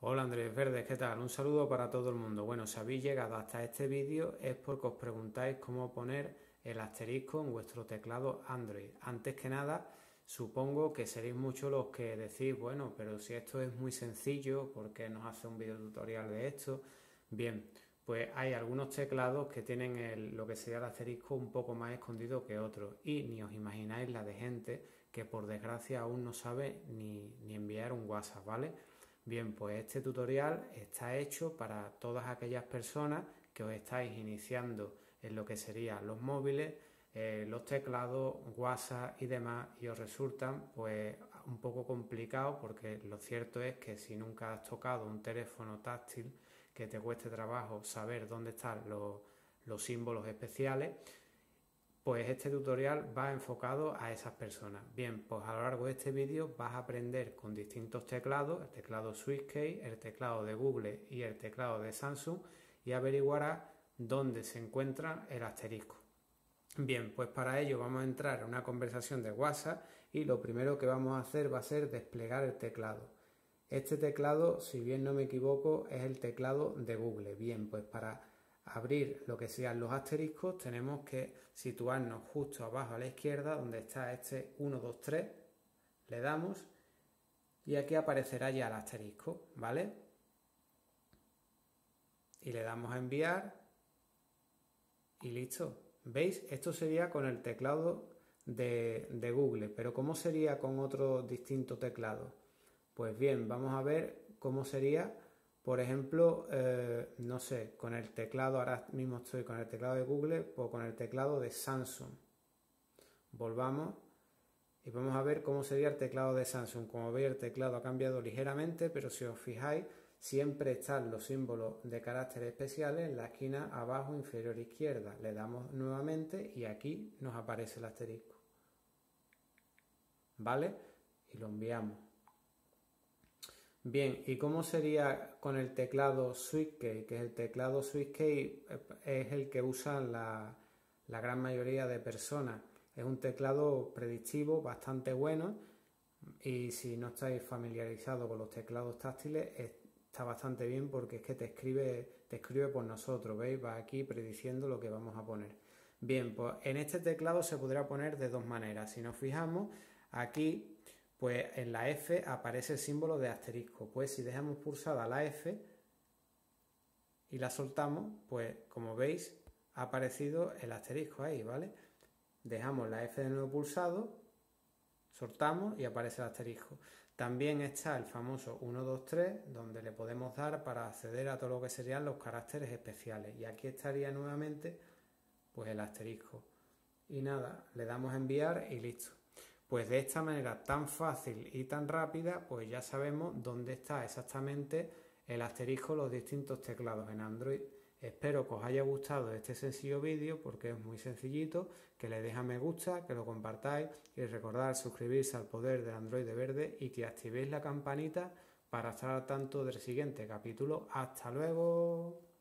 Hola Andrés Verdes, ¿qué tal? Un saludo para todo el mundo. Bueno, si habéis llegado hasta este vídeo es porque os preguntáis cómo poner el asterisco en vuestro teclado Android. Antes que nada, supongo que seréis muchos los que decís, bueno, pero si esto es muy sencillo, ¿por qué nos hace un video tutorial de esto? Bien, pues hay algunos teclados que tienen lo que sería el asterisco un poco más escondido que otros y ni os imagináis la de gente que por desgracia aún no sabe ni, ni enviar un WhatsApp, ¿vale? Bien, pues este tutorial está hecho para todas aquellas personas que os estáis iniciando en lo que serían los móviles, eh, los teclados, WhatsApp y demás y os resultan pues un poco complicados porque lo cierto es que si nunca has tocado un teléfono táctil que te cueste trabajo saber dónde están los símbolos especiales, pues este tutorial va enfocado a esas personas. Bien, pues a lo largo de este vídeo vas a aprender con distintos teclados, el teclado SwissKey, el teclado de Google y el teclado de Samsung y averiguarás dónde se encuentra el asterisco. Bien, pues para ello vamos a entrar en una conversación de WhatsApp y lo primero que vamos a hacer va a ser desplegar el teclado. Este teclado, si bien no me equivoco, es el teclado de Google. Bien, pues para abrir lo que sean los asteriscos, tenemos que situarnos justo abajo a la izquierda donde está este 1, 2, 3, le damos y aquí aparecerá ya el asterisco, ¿vale? Y le damos a enviar y listo. ¿Veis? Esto sería con el teclado de, de Google, pero ¿cómo sería con otro distinto teclado? Pues bien, vamos a ver cómo sería por ejemplo, eh, no sé, con el teclado, ahora mismo estoy con el teclado de Google o con el teclado de Samsung. Volvamos y vamos a ver cómo sería el teclado de Samsung. Como veis, el teclado ha cambiado ligeramente, pero si os fijáis, siempre están los símbolos de carácter especiales en la esquina abajo inferior izquierda. Le damos nuevamente y aquí nos aparece el asterisco. ¿Vale? Y lo enviamos. Bien, ¿y cómo sería con el teclado SwiftKey? Que el teclado SwiftKey eh, es el que usan la, gran mayoría de personas. Es un teclado predictivo bastante bueno y si no estáis familiarizados con los teclados táctiles está bastante bien porque es que te escribe, te escribe por nosotros, ¿veis? Va aquí prediciendo lo que vamos a poner. Bien, pues en este teclado se podrá poner de dos maneras. Si nos fijamos, aquí pues en la F aparece el símbolo de asterisco. Pues si dejamos pulsada la F y la soltamos, pues como veis ha aparecido el asterisco ahí, ¿vale? Dejamos la F de nuevo pulsado, soltamos y aparece el asterisco. También está el famoso 1, 2, 3, donde le podemos dar para acceder a todo lo que serían los caracteres especiales. Y aquí estaría nuevamente pues el asterisco. Y nada, le damos a enviar y listo. Pues de esta manera tan fácil y tan rápida, pues ya sabemos dónde está exactamente el asterisco los distintos teclados en Android. Espero que os haya gustado este sencillo vídeo porque es muy sencillito, que le deis a me gusta, que lo compartáis y recordad suscribirse al poder de Android de verde y que activéis la campanita para estar al tanto del siguiente capítulo. ¡Hasta luego!